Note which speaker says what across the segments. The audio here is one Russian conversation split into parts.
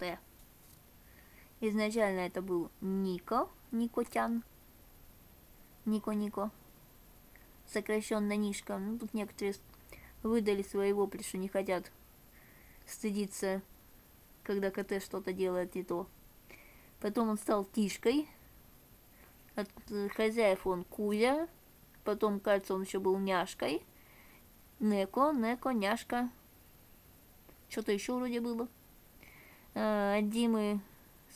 Speaker 1: Т. Изначально это был Нико, Никотян. Нико-Нико. Сокращенно Нишка. Ну, тут некоторые выдали свои вопли, что не хотят стыдиться, когда КТ что-то делает не то. Потом он стал Тишкой. От хозяев он Кузя. Потом, кажется, он еще был Няшкой. Неко, Неко, Няшка. Что-то еще вроде было. От Димы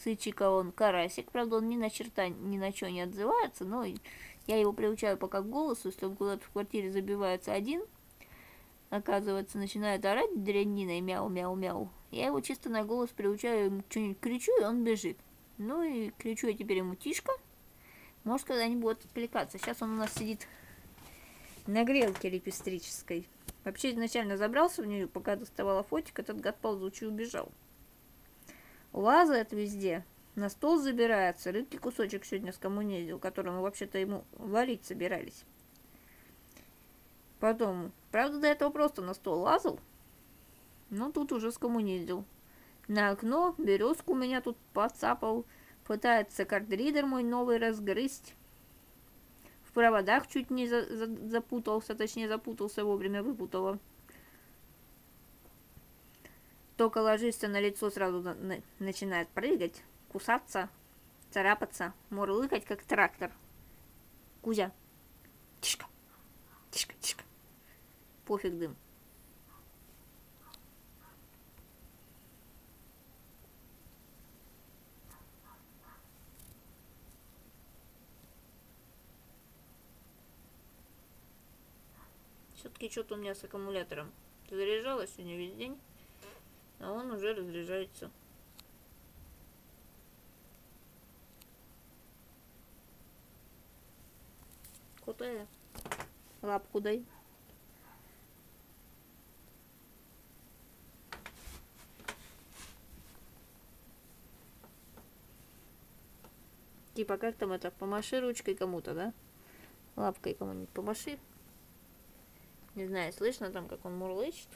Speaker 1: Сычика он Карасик. Правда, он ни на черта, ни на что не отзывается. Но я его приучаю пока к голосу. Если он куда-то в квартире забивается один, оказывается, начинает орать дряниной мяу-мяу-мяу. Я его чисто на голос приучаю, что-нибудь кричу, и он бежит. Ну и кричу я теперь ему Тишка. Может, когда-нибудь будет отвлекаться. Сейчас он у нас сидит на грелке лепестрической. Вообще изначально забрался в нее, пока доставала фотик, этот гад ползучий убежал. Лазает везде, на стол забирается, рыбки кусочек сегодня скоммунизил, который мы вообще-то ему варить собирались. Потом, правда, до этого просто на стол лазал, но тут уже скоммунизил. На окно березку у меня тут подцапал, пытается картридер мой новый разгрызть проводах чуть не за за запутался, точнее запутался, вовремя выпутала. Только ложишься на лицо, сразу на на начинает прыгать, кусаться, царапаться, мурлыкать, как трактор. Кузя, тишка, тишка, тишка. Пофиг дым. Все-таки что-то у меня с аккумулятором. Заряжалась сегодня весь день, а он уже разряжается. Куда я? Лапку дай. Типа как там это, помаши ручкой кому-то, да? Лапкой кому-нибудь помаши. Не знаю, слышно там, как он мурлычет.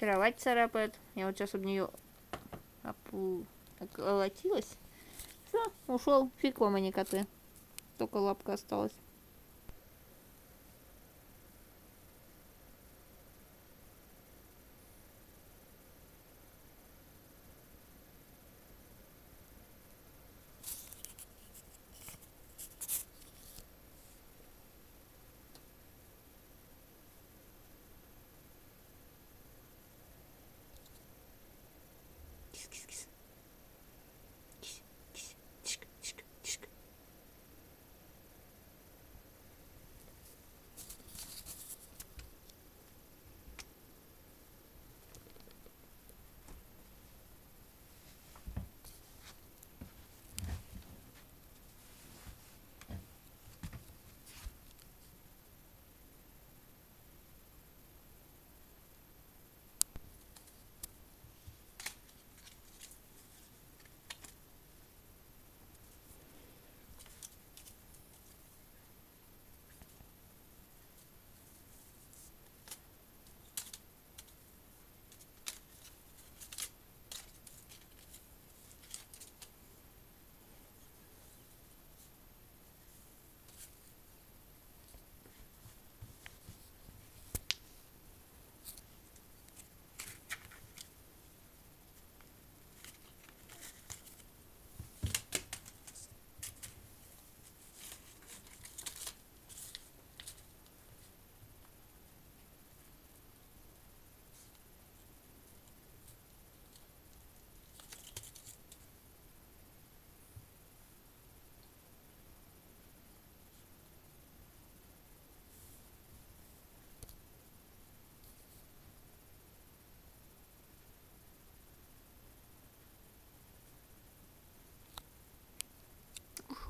Speaker 1: Кровать царапает. Я вот сейчас об нее опу... околотилась. Все, ушел. Фиг вам, а не коты. Только лапка осталась.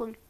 Speaker 1: Ушел.